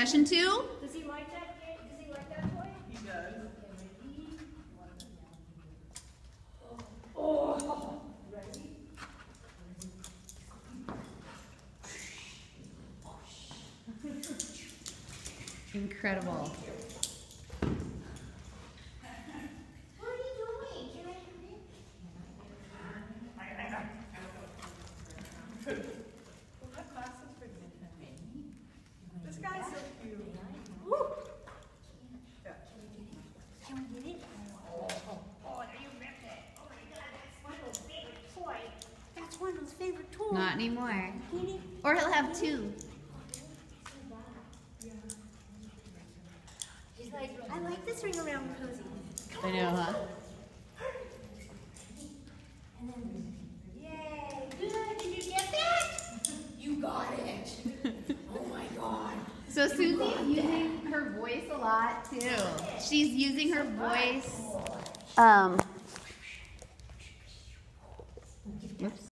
Session two. Does he like that? Does he like that toy? He does. Oh. Ready? Incredible. What are you doing? Favorite toy. Not anymore. Can? Or he'll have two. He's like, I like this ring around cozy. I know, huh? And then, yay, good. Did you get that? You got it. oh my god. So Susie's using her voice a lot too. She's using her voice. Um. Oops.